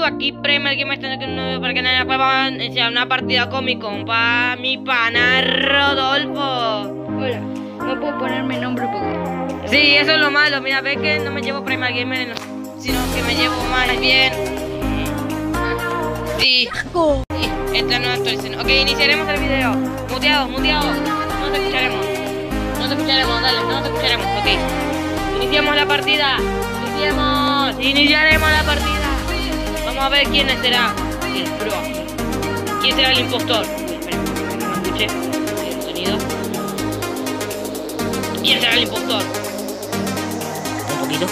Uh, aquí premio que me están para que nadie pueda iniciar una partida con mi compa, mi pana Rodolfo. Hola, no puedo ponerme nombre porque. Sí, eso es lo malo. Mira, ve que no me llevo Primal Gamer, sino que me llevo más bien. Sí. sí, Esta no actualización. Ok, iniciaremos el video. Muteado, muteado. No te escucharemos. No te escucharemos, dale, no te escucharemos. Ok. Iniciamos la partida. Iniciemos. Iniciaremos la partida. Vamos a ver quién será el pro. ¿Quién será el impostor? Espera, que no el sonido. ¿Quién será el impostor? Un poquito.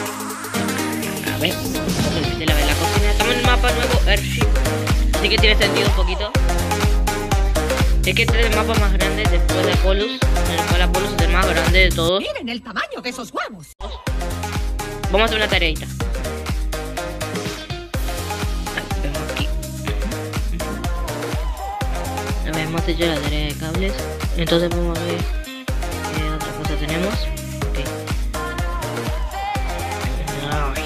A ver, poco difícil la la cocina. Estamos en el mapa nuevo, Airship. Así que tiene sentido un poquito. Es que este es el mapa más grande después de Apollos. En el cual Apollos es el más grande de todos. Miren el tamaño de esos huevos. Vamos a hacer una tareita. A ver, hemos hecho la tarea de cables. Entonces vamos a ver qué otra cosa tenemos. Ok. Ay,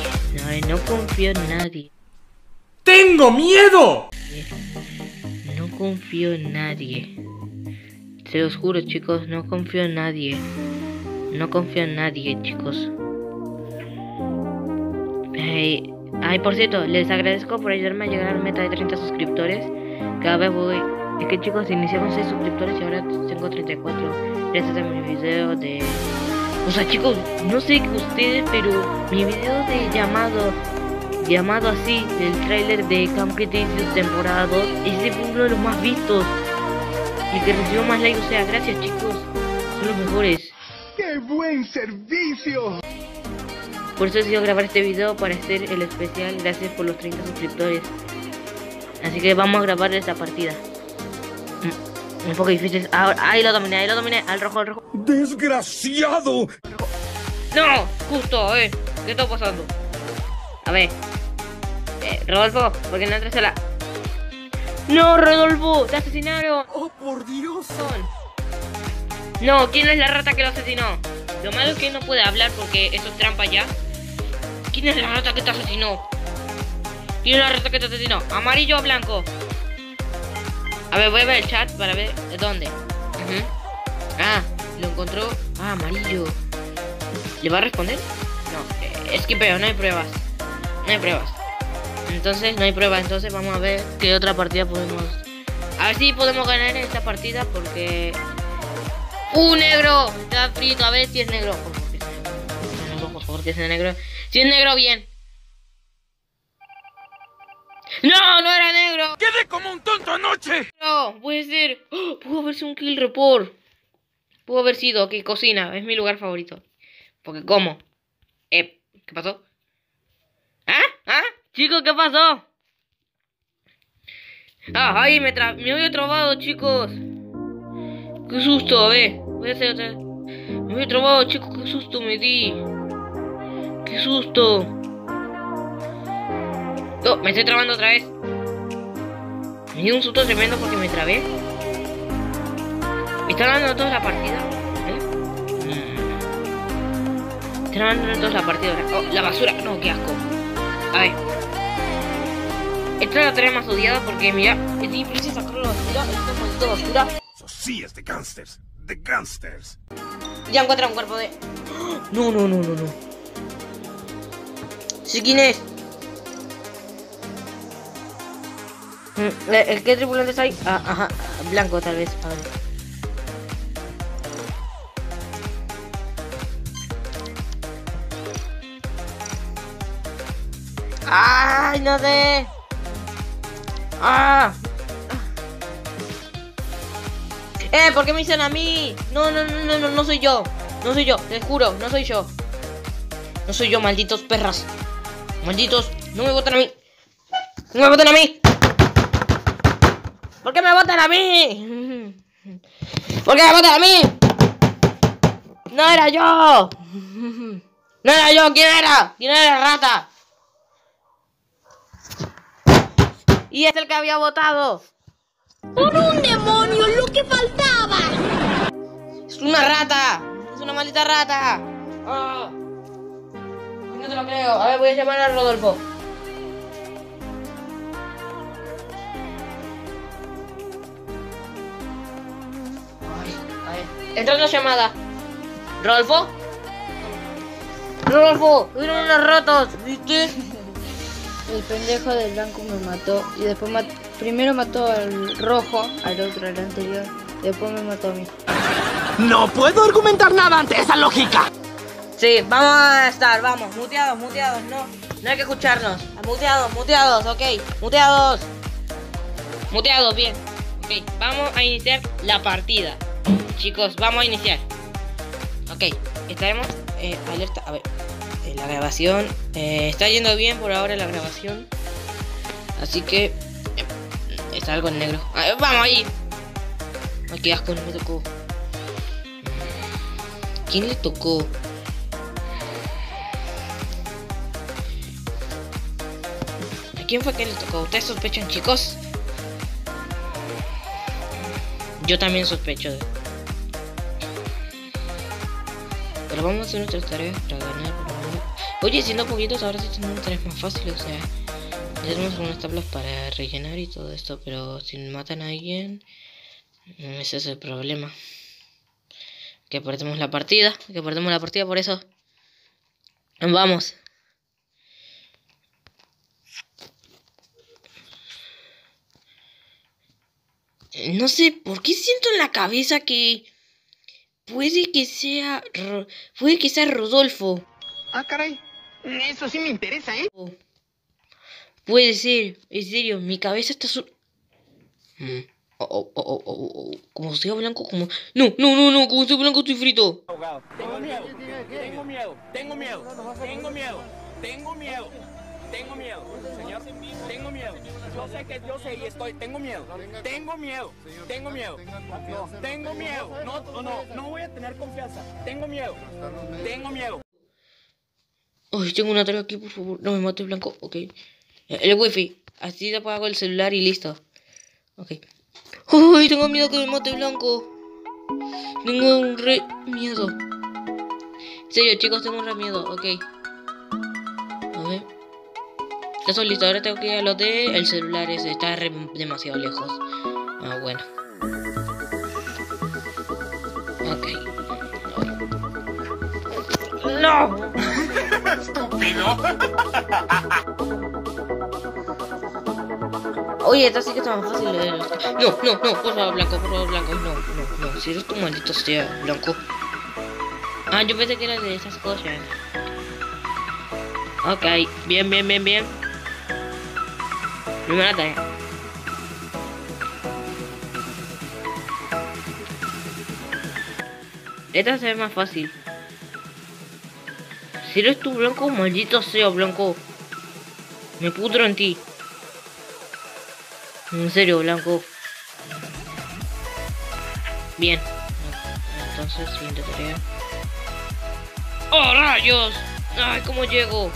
ay, no confío en nadie. ¡Tengo miedo! No confío en nadie. Se los juro, chicos, no confío en nadie. No confío en nadie, chicos. Ay, ay, por cierto, les agradezco por ayudarme a llegar a la meta de 30 suscriptores. Cada vez voy. Es que chicos, inicié con 6 suscriptores y ahora tengo 34. Gracias a mi video de. O sea, chicos, no sé ustedes, pero mi video de llamado llamado así, el tráiler de Camp Cretaceous temporada 2, ese fue uno de los más vistos. Y que recibió más likes, o sea, gracias chicos, son los mejores. ¡Qué buen servicio! Por eso decido grabar este video para hacer el especial, gracias por los 30 suscriptores. Así que vamos a grabar esta partida. Un poco difícil. Ahora, ahí lo dominé, ahí lo dominé. Al rojo, al rojo. ¡Desgraciado! ¡No! Justo, eh. ¿Qué está pasando? A ver. Eh, Rodolfo, ¿por qué no entras a la...? ¡No, Rodolfo! ¡Te asesinaron! ¡Oh, por Dios! No, ¿quién es la rata que lo asesinó? Lo malo es que no puede hablar porque eso es trampa ya. ¿Quién es la rata que te asesinó? ¿Quién es la rata que te asesinó? ¿Amarillo o blanco? A ver, voy a ver el chat para ver de dónde. Ah, lo encontró. Ah, amarillo. ¿Le va a responder? No, eh, esquipeo, no hay pruebas. No hay pruebas. Entonces, no hay pruebas. Entonces, vamos a ver qué otra partida podemos. A ver si podemos ganar esta partida porque. ¡Uh, negro! Está frito, a ver si es negro. Por favor, que negro. Por favor, que sea negro. Si es negro, bien. ¡No, no era negro! ¡Quedé como un tonto anoche! Puede ser. ¡Oh! pudo haber sido un kill report. Pudo haber sido que cocina. Es mi lugar favorito. Porque como. Eh, ¿qué pasó? ¿Ah? ¿Ah? Chicos, ¿qué pasó? Ah, ahí me, tra me había trabado, chicos. Qué susto, a ver. Voy a hacer otra. Me había trabado, chicos, qué susto me di. Qué susto. No, me estoy trabando otra vez. Me dio un susto tremendo porque me trabé. ¿Me están dando toda la partida? ¿Eh? Mm. Están dando toda la partida. Oh, la basura. No, qué asco. A ver. Esta es la tarea más odiada porque, mira, es difícil sacar la basura. Maldita basura. Sí es de gangsters. De gangsters. Ya encuentra un cuerpo de. No, no, no, no, no. ¿Sí quién es? ¿El el qué tripulantes hay? Ah, ajá, blanco tal vez. A ver. ¡Ay, no sé! ¡Ah! ¡Eh! ¿Por qué me dicen a mí? No, no, no, no, no, no soy yo. No soy yo, les juro, no soy yo. No soy yo, malditos perras. Malditos, no me votan a mí. No me votan a mí. ¿Por qué me votan a mí? ¿Por qué me votan a mí? No era yo. No era yo, ¿quién era? ¿Quién era la rata? Y es el que había votado. ¡Por un demonio! ¡Lo que faltaba! Es una rata. Es una maldita rata. Ah. No te lo creo. A ver, voy a llamar a Rodolfo. Entra otra llamada. ¿Rodolfo? Rodolfo, eran unos ratos, ¿viste? El pendejo del blanco me mató y después mat- primero mató al rojo, al otro, al anterior, y después me mató a mí. No puedo argumentar nada ante esa lógica. Sí, vamos a estar, vamos, muteados, muteados, no. No hay que escucharnos. Muteados, muteados, ok, muteados. Muteados, bien. Ok, vamos a iniciar la partida. Chicos, vamos a iniciar. Ok, estaremos eh, alerta. A ver, eh, la grabación eh, está yendo bien por ahora la grabación. Así que está algo en negro. Ver, vamos ahí. Ay, qué asco, no me tocó. ¿Quién le tocó? ¿A quién fue que le tocó? ¿Ustedes sospechan, chicos? Yo también sospecho de. Pero vamos a hacer nuestras tareas para ganar. Oye, siendo poquitos, ahora sí tenemos tareas más fáciles. O sea, tenemos algunas tablas para rellenar y todo esto. Pero si matan a alguien, mm, ese es el problema. Que perdemos la partida. Que perdemos la partida por eso. Vamos. No sé, ¿por qué siento en la cabeza que puede que sea puede que sea Rodolfo? Ah, caray. Eso sí me interesa, ¿eh? Puede ser, en serio, mi cabeza está su Mm. Oh, oh, oh, oh, oh, oh, Como sea blanco, como. No, no, no, no, como sea blanco estoy frito. Tengo miedo, tengo miedo, tengo miedo, tengo miedo, tengo miedo, tengo miedo, señor, tengo miedo. Yo sé que yo sé y estoy, tengo miedo, tengo miedo, tengo miedo, no, tengo miedo, no, no, no, no voy a tener confianza, tengo miedo, tengo miedo. Ay, tengo una tarea aquí, por favor. No me mates blanco. Ok. El wifi. Así te apago el celular y listo. Ok. Uy, tengo miedo que me mate blanco. Tengo un re miedo. En serio, chicos, tengo un re miedo. Ok. Listo. Ahora tengo que ir a lo de el celular ese. Está re- demasiado lejos. Ah, bueno. Ok. ¡No! Oye, esta sí que está más fácil. No, no, no, por favor, Blanco, por favor, Blanco. No, no, no. Si eres tu maldito sea, Blanco. Ah, yo pensé que era de esas cosas. Ok, bien, bien, bien, bien. Primera tarea. Esta se ve más fácil. Si eres tú, Blanco, maldito sea, Blanco. Me pudro en ti. En serio, Blanco. Bien. Entonces, siguiente tarea. ¡Oh, rayos! ¡Ay, cómo llego!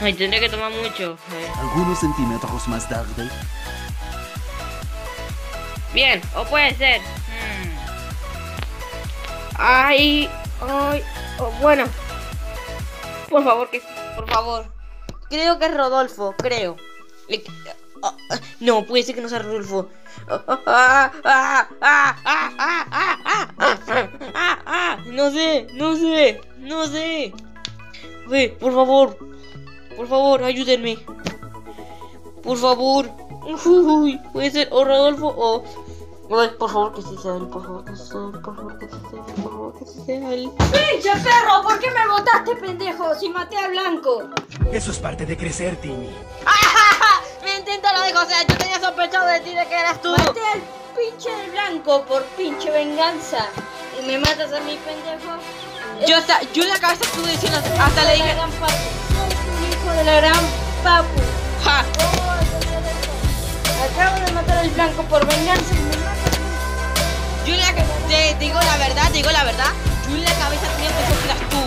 Ay, tendría que tomar mucho. Eh. Algunos centímetros más tarde. Bien, o puede ser. Hmm. Ay, ay, oh, bueno. Por favor, que, por favor. Creo que es Rodolfo, creo. Ah, ah, no, puede ser que no sea Rodolfo. No sé, no sé, no sé. Ve, por favor, por favor, ayúdenme. Por favor. Uy, puede ser o Rodolfo o. Ay, por favor, que sí sea él, por favor, que sí sea él, por favor, que sí sea él, por favor, que sí sea él. ¡Pinche perro! ¿Por qué me botaste, pendejo? Si maté a Blanco. Eso es parte de crecer, Timmy. Me intento lo dijo, o sea, yo tenía sospechado de ti de que eras tú. Maté al pinche del Blanco por pinche venganza. Y me matas a mi pendejo. Yo, hasta, yo en la cabeza estuve diciendo, hasta le dije, de la gran papu. ja, Acabo de matar al Blanco por venganza y me matas. yo la te digo la verdad, te digo la verdad, yo en la cabeza tenía pensado que eras tú.